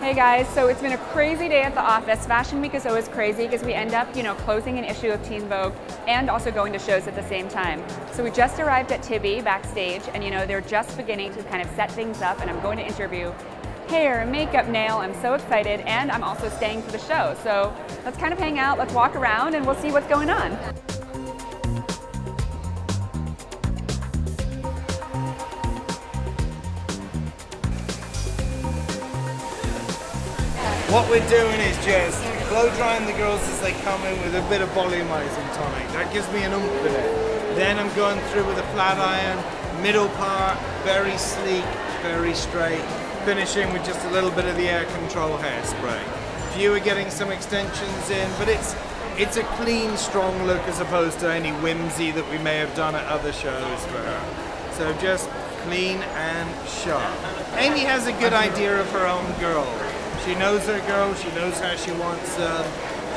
Hey guys, so it's been a crazy day at the office. Fashion Week is always crazy because we end up, you know, closing an issue of Teen Vogue and also going to shows at the same time. So we just arrived at TIBI backstage and you know, they're just beginning to kind of set things up and I'm going to interview hair, makeup, nail. I'm so excited and I'm also staying for the show. So let's kind of hang out, let's walk around and we'll see what's going on. What we're doing is just blow drying the girls as they come in with a bit of volumizing tonic. That gives me an oomph in it. Then I'm going through with a flat iron, middle part, very sleek, very straight, finishing with just a little bit of the air control hairspray. Few are getting some extensions in, but it's it's a clean, strong look as opposed to any whimsy that we may have done at other shows for her. So just clean and sharp. Amy has a good idea of her own girl. She knows her girl, she knows how she wants them.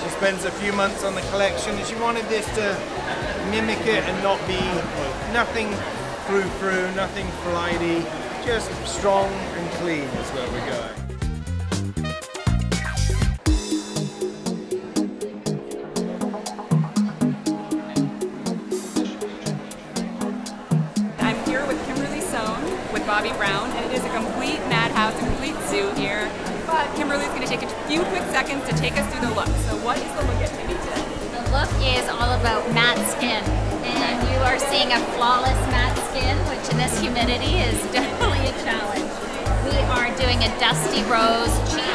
She spends a few months on the collection and she wanted this to mimic it and not be nothing frou-frou, nothing flighty, just strong and clean is where we're going. I'm here with Kimberly Soane with Bobbi Brown and it is a complete madhouse, a complete zoo here. Kimberly's going to take a few quick seconds to take us through the look. So what is the look at TIBI today? The look is all about matte skin. And you are seeing a flawless matte skin, which in this humidity is definitely a challenge. We are doing a dusty rose cheek,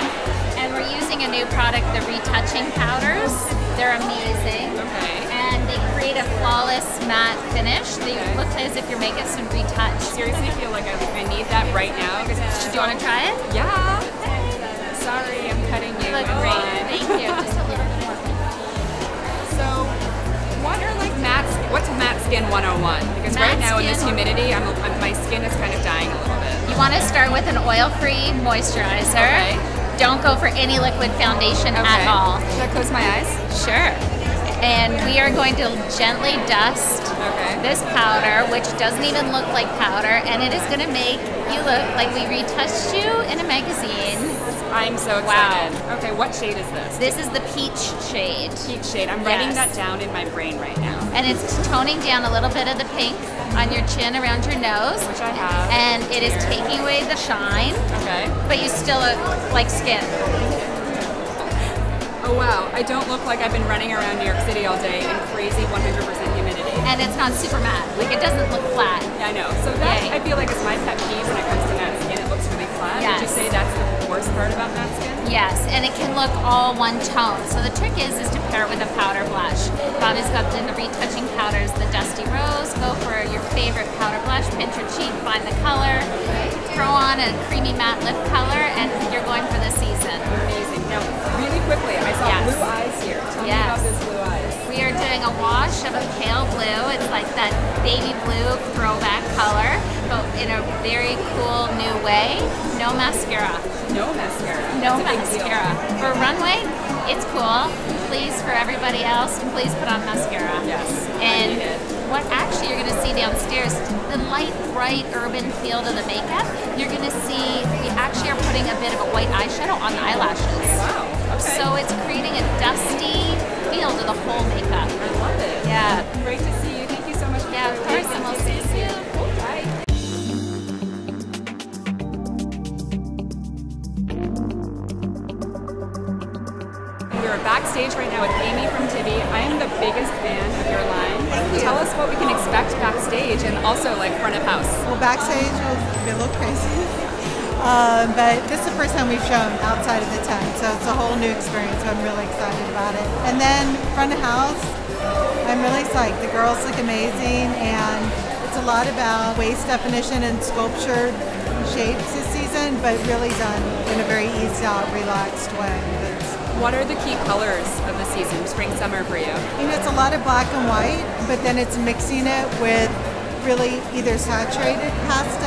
and we're using a new product, the retouching powders. They're amazing. Okay. And they create a flawless matte finish. They Okay. look as if you're making some retouch. Seriously I feel like I, I need that right now. Do you want to try it? Yeah. Sorry, I'm cutting you. You look in great. Thank you. Just a little bit more. So, what are like matte? What's matte skin 101? Because right now in this humidity, I'm, I'm, my skin is kind of dying a little bit. You want to start with an oil-free moisturizer. Okay. Don't go for any liquid foundation at all. Should I close my eyes? Sure. And we are going to gently dust Okay. this powder, which doesn't even look like powder, and it is going to make you look like we retouched you in a magazine. I'm so Wow. excited. Okay, what shade is this? This is the peach shade, Peach shade. I'm writing that down in my brain right now, and it's toning down a little bit of the pink on your chin around your nose, which I have. and it is taking away the shine, Okay. but you still look like skin. Oh wow, I don't look like I've been running around New York City all day in crazy 100% humidity. And it's not super matte, like it doesn't look flat. Yeah, I know. So that. I feel like is my pet peeve when it comes to matte skin. It looks really flat. Would you say that's the worst part about matte skin? Yes, and it can look all one tone. So the trick is is to pair it with a powder blush. Bobbi's got in the retouching powders, the Dusty Rose. Go for your favorite powder blush, pinch your cheek, find the color, throw on a creamy matte lip color, and you're going for the season. Amazing. Now, really quickly, Yes. blue eyes here. Tell me Yes. about this blue eyes. We are doing a wash of a pale blue. It's like that baby blue throwback color, but in a very cool new way. No mascara. No mascara. No That's a big deal. mascara. For runway, it's cool. Please, for everybody else, please put on mascara. Yes. And what actually you're going to see downstairs, the light, bright, urban feel to the makeup, you're going to see we actually are putting a bit of a white eyeshadow on the eyelashes. Wow. Okay. So it's creating a dusty feel to the whole makeup. I love it. Yeah. Great to see you. Thank you so much. for Yeah, of course, work. and we'll see you soon. Bye. We're backstage right now with Amy from TIBI. I am the biggest fan of your line. Thank Tell us what we can expect backstage and also like front of house. Well, backstage will be a little crazy. Um, but this is the first time we've shown outside of the tent, so it's a whole new experience. So I'm really excited about it. And then front of house, I'm really psyched. The girls look amazing, and it's a lot about waist definition and sculptured shapes this season, but really done in a very eased out, relaxed way. It's, What are the key colors of the season, spring, summer for you? you know, it's a lot of black and white, but then it's mixing it with really either saturated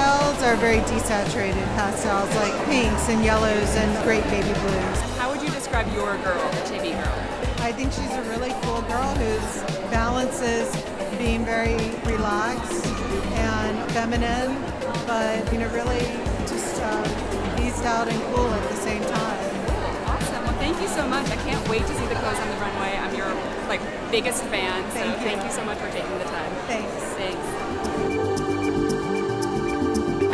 pastels or very desaturated pastels like pinks and yellows and great baby blues. How would you describe your girl, the TIBI girl? I think she's a really cool girl whose balances being very relaxed and feminine, but you know, really just uh, eased out and cool at the same time. Awesome. Well, thank you so much. I can't wait to see the clothes on the runway. I'm your like biggest fan, so Thank you. thank you so much for taking the time. Thanks. Thanks.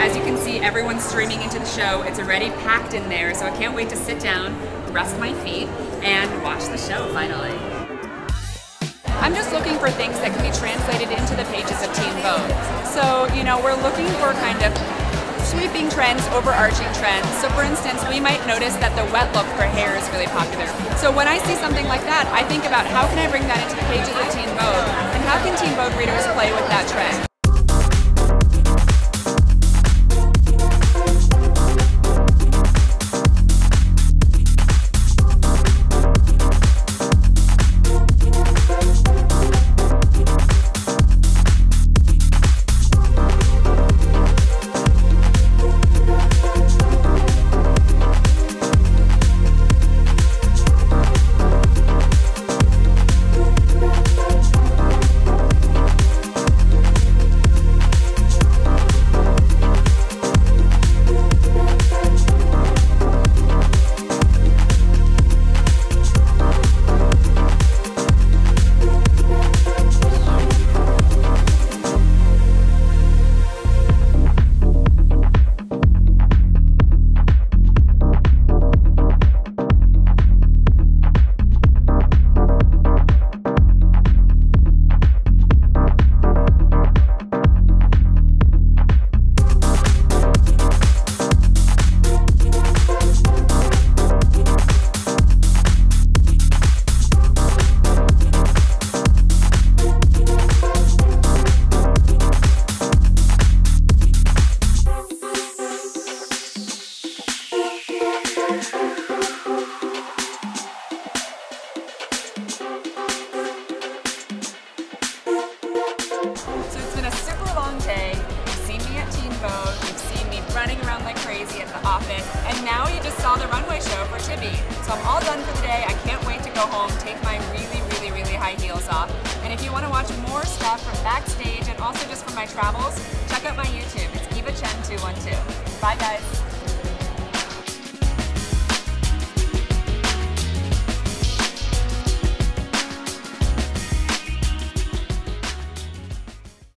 As you can see, everyone's streaming into the show. It's already packed in there, so I can't wait to sit down, rest my feet, and watch the show finally. I'm just looking for things that can be translated into the pages of Teen Vogue. So, you know, we're looking for kind of sweeping trends, overarching trends. So for instance, we might notice that the wet look for hair is really popular. So when I see something like that, I think about how can I bring that into the pages of Teen Vogue, and how can Teen Vogue readers play with that trend? At the office, and now you just saw the runway show for TIBI. So I'm all done for the day. I can't wait to go home, take my really, really, really high heels off. And if you want to watch more stuff from backstage and also just from my travels, check out my YouTube. It's Eva Chen 212. Bye guys.